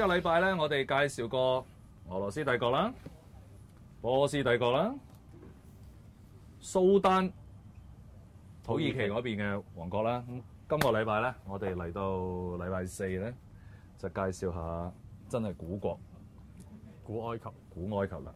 個禮拜咧，我哋介紹過俄羅斯帝國啦、波斯帝國啦、蘇丹、土耳其嗰邊嘅王國啦。咁今個禮拜咧，我哋嚟到禮拜四咧，就介紹下真係古國古埃及古埃及啦。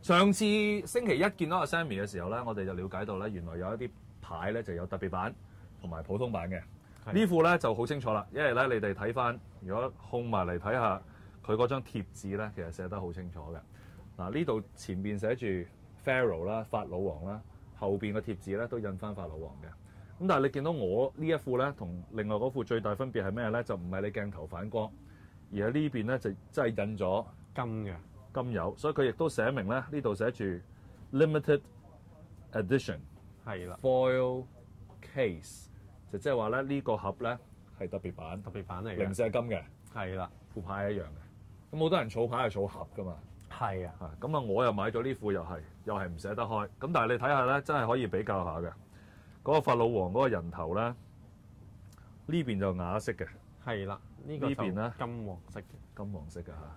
上次星期一見到阿 Sammy 嘅時候咧，我哋就了解到咧，原來有一啲牌咧就有特別版同埋普通版嘅。係呢副咧就好清楚啦，因為咧你哋睇翻，如果控埋嚟睇下佢嗰張貼紙咧，其實寫得好清楚嘅。嗱呢度前面寫住 Pharaoh 啦，法老王啦，後邊個貼紙咧都印翻法老王嘅。咁但係你見到我呢一副咧，同另外嗰副最大分別係咩咧？就唔係你鏡頭反光，而喺呢邊咧就真係印咗金嘅，金油，所以佢亦都寫明咧呢度寫住 limited edition 係啦，foil case，就即係話咧呢個盒咧係特別版，特別版嚟嘅零嘅，舍金嘅，係啦，副牌一樣嘅。咁好多人儲牌係儲盒噶嘛，係啊，啊咁啊我又買咗呢副又係又係唔捨得開。咁但係你睇下咧，真係可以比較下嘅。嗰、個法老王嗰個人頭咧，呢邊就啞色嘅，係啦，呢個就呢邊咧金黃色嘅。金黃色嘅嚇。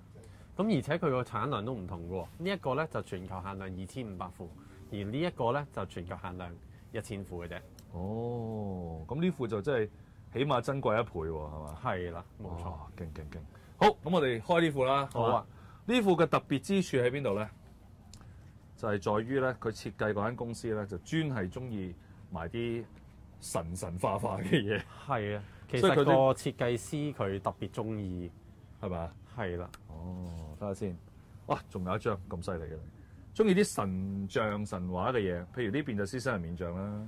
咁而且佢個產量都唔同嘅喎，呢一個咧就全球限量二千五百副，而呢一個咧就全球限量一千副嘅啫。哦，咁呢副就真係起碼珍貴一倍喎，係嘛？係啦，冇錯。哦，勁勁勁！好，咁我哋開呢副啦。好啊，呢副嘅特別之處喺邊度咧？就係、在於咧，佢設計嗰間公司咧，就專係中意埋啲神神化化嘅嘢，係啊，其實個設計師佢特別中意，係嘛？係啦，哦，睇下先。哇，仲有一張咁犀利嘅，中意啲神像神話嘅嘢，譬如呢邊就獅身人面像啦，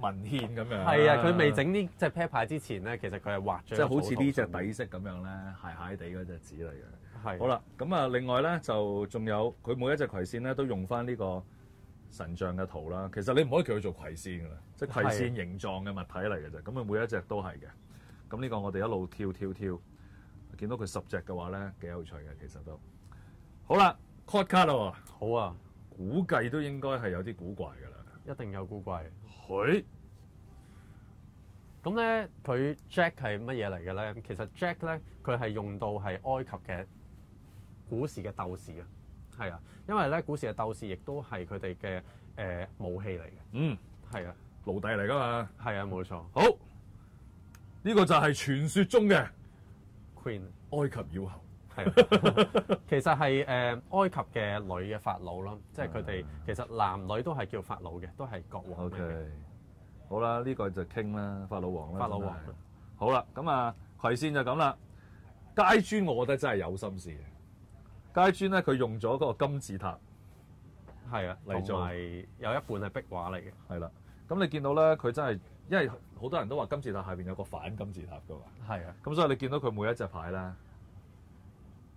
文獻咁樣。係啊，佢未整呢隻啤牌之前咧，其實佢係畫咗即係好似呢隻底色咁樣咧，鞋鞋地嗰隻紙嚟嘅。係好啦，咁啊，另外咧就仲有佢每一隻葵扇咧都用翻呢個神像嘅圖啦。其實你唔可以叫佢做葵扇噶啦，即係葵扇形狀嘅物體嚟嘅啫。咁啊，每一隻都係嘅。咁呢個我哋一路跳跳跳，見到佢十隻嘅話咧，幾有趣嘅其實都。好啦，court 卡啦喎，好啊，估計都應該係有啲古怪㗎啦。一定有古怪。佢咁咧，佢 Jack 係乜嘢嚟嘅咧？其實 Jack 咧，佢係用到係埃及嘅古時嘅鬥士啊，係啊，因為咧古時嘅鬥士亦都係佢哋嘅誒武器嚟嘅，嗯係啊，奴隸嚟噶嘛。係啊，冇錯好，呢、個就係傳說中嘅，Queen 埃及妖后。其實係誒、埃及嘅女嘅法老啦，即係佢哋其實男女都係叫法老嘅，都係國王嚟嘅好啦，呢、個就傾啦，法老王啦。法老王好啦，咁啊，葵扇就咁啦。階磚我覺得真係有心思嘅。階磚咧，佢用咗嗰個金字塔，係啊，嚟做有一半係壁畫嚟嘅，係啦。咁你見到咧，佢真係，因為好多人都話金字塔下邊有個反金字塔噶嘛。係啊，咁所以你見到佢每一隻牌咧，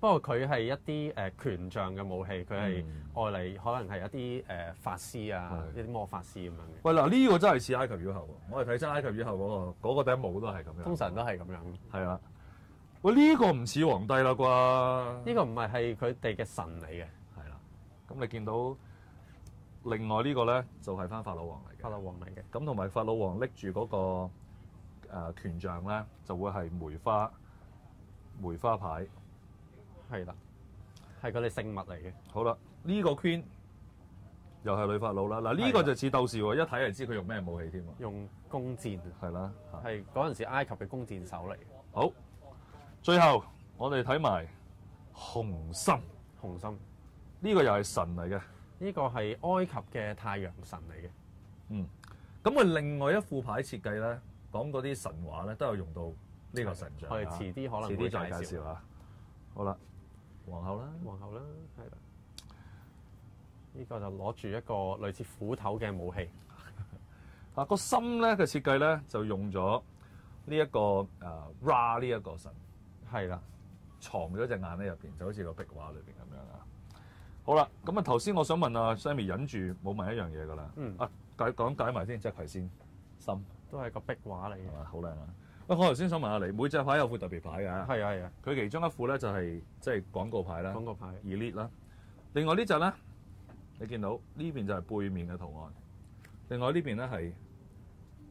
不過佢係一啲誒權杖嘅武器，佢係嗯愛嚟可能係一啲誒法師啊，一啲魔法師咁樣嘅。喂嗱，呢個真係似埃及妖后喎！我哋睇真埃及妖后嗰、個嗰、個頂帽都係咁樣。通常都係咁樣。係啦。喂，呢、個唔似皇帝啦啩？呢個唔係係佢哋嘅神嚟嘅，係啦，咁你見到另外呢個咧就係翻法老王嚟嘅，法老王嚟嘅。咁同埋法老王拎住嗰個誒、呃、權杖咧，就會係梅花梅花牌。係啦，係佢哋聖物嚟嘅。好啦，呢、個 Queen 又係女法老啦。嗱，呢個就似鬥士喎，一睇就知佢用咩武器添喎。用弓箭，係啦，嚇係嗰陣時埃及嘅弓箭手嚟嘅。好，最後我哋睇埋紅心，紅心呢、個又係神嚟嘅。呢個係埃及嘅太陽神嚟嘅。嗯，咁佢另外一副牌設計咧，講嗰啲神話咧，都有用到呢個神像啊。我哋遲啲可能遲啲再會介紹介紹啊。好啦，皇后啦，皇后啦，係啦。呢、個就攞住一個類似斧頭嘅武器，啊個心咧嘅設計咧就用咗呢一個誒 Ra 呢一個神係啦，藏咗隻眼喺入邊，就好似個壁畫裏邊咁樣啊。好啦，咁啊頭先我想問啊 Sammy 忍住冇問一樣嘢㗎啦，嗯啊解講解埋先，即係葵先心都係個壁畫嚟嘅。好靚啊！喂，我頭先想問下你，每隻牌有副特別牌㗎，係啊係啊，佢其中一副咧就係即係廣告牌啦廣告牌，Elite 啦。另外呢隻咧，你見到呢邊就係背面嘅圖案，另外呢邊咧係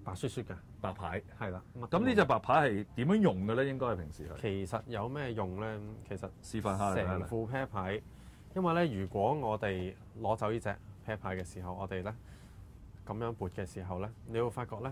白雪雪嘅，白牌。係啦。咁呢隻白牌係點樣用嘅咧？應該係平時係其實有咩用咧？其實示範下。成副 pair 牌，因為咧，如果我哋攞走呢隻 pair 牌嘅時候，我哋咧咁樣撥嘅時候咧，你會發覺咧，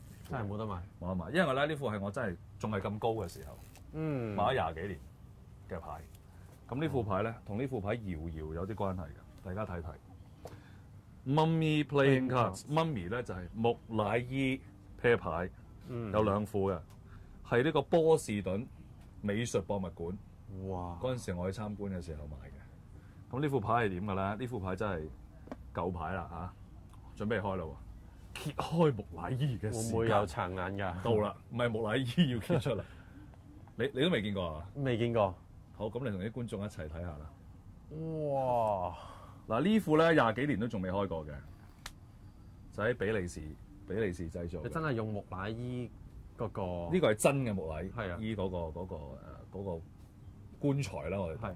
真係冇得賣。冇得賣。因為咧呢副係我真係仲係咁高嘅時候嗯，買咗廿幾年嘅牌。咁呢副牌咧，同呢副牌搖搖有啲關係嘅，大家睇睇。Mummy Playing Cards，Mummy 咧就係木乃伊 pair 牌。嗯有兩副嘅，係呢個波士頓美術博物館哇！嗰陣時，我去參觀嘅時候買嘅。咁呢副牌係點嘅咧？呢副牌真係舊牌啦嚇，準備開啦喎！揭開木乃伊嘅會時唔會有間殘眼㗎？到啦，唔係木乃伊要揭出嚟。你你都未見過啊？未見過。好，咁你同啲觀眾一齊睇下啦。哇！嗱呢副咧廿幾年都仲未開過嘅，就喺比利時比利時製造嘅。你真係用木乃伊嗰個呢個係真嘅木乃伊嗰個嗰個誒嗰個棺材啦，我哋係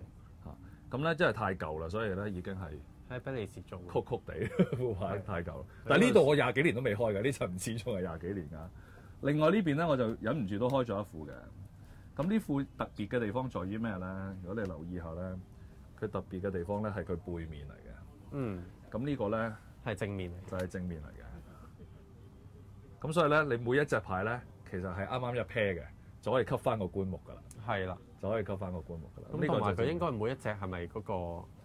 咁咧真係太舊啦，所以咧已經係喺比利時做。曲曲地 副牌太舊啦。但係呢度我廿幾年都未開嘅，呢層唔始終係廿幾年㗎。另外呢邊咧我就忍唔住都開咗一副嘅。咁呢副特別嘅地方在於咩咧？如果你留意下咧，佢特別嘅地方咧係佢背面嚟嘅。嗯，咁呢個咧係正面嚟。就係正面嚟嘅。咁所以咧，你每一隻牌咧，其實係啱啱一 pair 嘅，就可以吸翻個棺木㗎啦，係啦。就可以吸翻個棺木㗎啦。咁同埋就佢應該每一隻係咪嗰個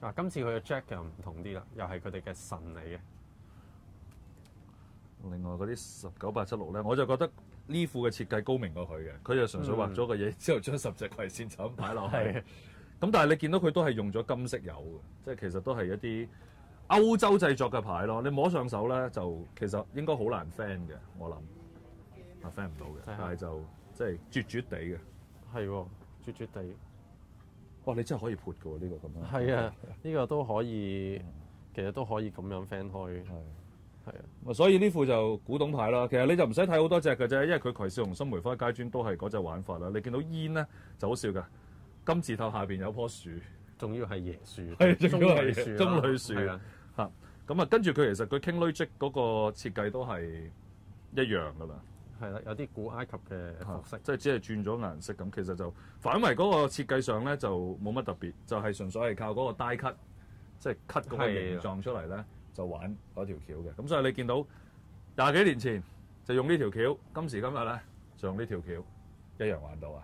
嗱，今次佢嘅 Jack 又唔同啲啦，又係佢哋嘅神嚟嘅。另外嗰啲十九八七六咧，我就覺得呢副嘅設計高明過佢嘅，佢就純粹畫咗個嘢，之後將十隻葵扇就咁擺落去。係咁但係你見到佢都係用咗金色油嘅，即係其實都係一啲歐洲製作嘅牌咯。你摸上手咧，就其實應該好難 fan 嘅，我諗啊 fan 唔到嘅，但係就即係絕絕地嘅。係喎，絕絕地。哇！你真係可以潑嘅喎，呢個咁樣。係啊，呢個都可以，其實都可以咁樣 fan 開。係。係啊。所以呢副就古董牌啦。其實你就唔使睇好多隻嘅啫，因為佢葵少同心梅花街磚都係嗰隻玩法啦。你見到煙咧就好笑㗎，金字塔下邊有棵樹仲要係椰樹，係仲要係棕櫚樹啦，棕櫚樹啊，嚇。咁啊，跟住佢其實佢 King Louis 嗰個設計都係一樣㗎啦。係啦，有啲古埃及嘅服飾，即係只係轉咗顏色咁，其實就反為嗰個設計上咧就冇乜特別，就係、純粹係靠嗰個 die cut，即係 cut 嗰個形狀出嚟咧，就玩嗰條橋嘅。咁所以你見到廿幾年前就用呢條橋，今時今日咧就用呢條橋，一樣玩到啊！